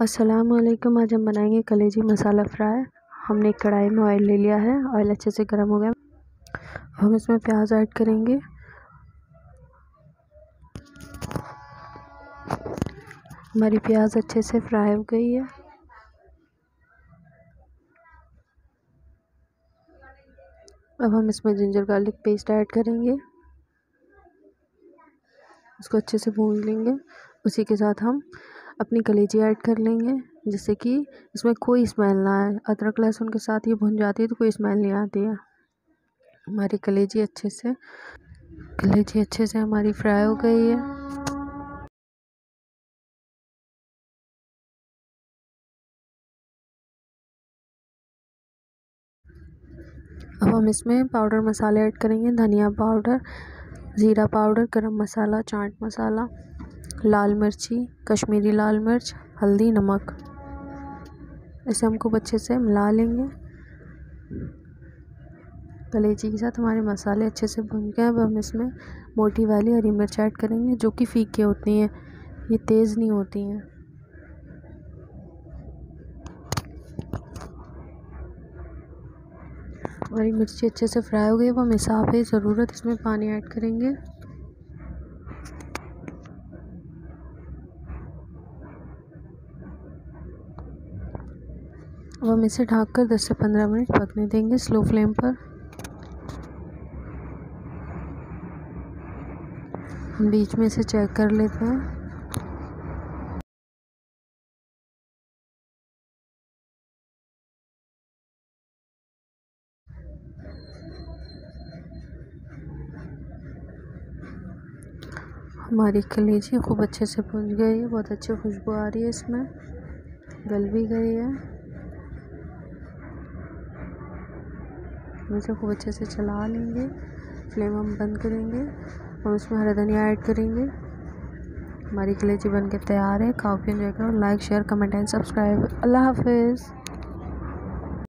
वालेकुम आज हम बनाएँगे कलेजी मसाला फ्राई। हमने एक कढ़ाई में ऑयल ले लिया है। ऑयल अच्छे से गर्म हो गया। हम इसमें प्याज ऐड करेंगे। हमारी प्याज अच्छे से फ्राई हो गई है। अब हम इसमें जिंजर गार्लिक पेस्ट ऐड करेंगे। उसको अच्छे से भून लेंगे। उसी के साथ हम अपनी कलेजी ऐड कर लेंगे, जिससे कि इसमें कोई स्मेल ना आए। अदरक, लहसुन के साथ ये भुन जाती है तो कोई स्मेल नहीं आती है। हमारी कलेजी अच्छे से, कलेजी अच्छे से हमारी फ्राई हो गई है। अब हम इसमें पाउडर मसाले ऐड करेंगे। धनिया पाउडर ज़ीरा पाउडर गरम मसाला, चाट मसाला। लाल मिर्ची, कश्मीरी लाल मिर्च, हल्दी, नमक। इसे हम खूब अच्छे से मिला लेंगे। कलेजी के साथ हमारे मसाले अच्छे से भुन गए। अब हम इसमें मोटी वाली हरी मिर्च ऐड करेंगे, जो कि फीकी होती हैं। ये तेज़ नहीं होती हैं। हरी मिर्ची अच्छे से फ्राई हो गई। अब हम हिसाब है ज़रूरत इसमें पानी ऐड करेंगे। अब हम इसे ढककर 10 से 15 मिनट पकने देंगे स्लो फ्लेम पर। हम बीच में इसे चेक कर लेते हैं। हमारी कलेजी खूब अच्छे से भुन गई है, बहुत अच्छी खुशबू आ रही है इसमें। गल भी गई है। हम इसे खूब अच्छे से चला लेंगे। फ्लेम हम बंद करेंगे और उसमें हरा धनिया ऐड करेंगे। हमारी कलेची बन के तैयार है। काफ़ी इन्जॉय करो। Like share comment and subscribe अल्लाह हाफिज़।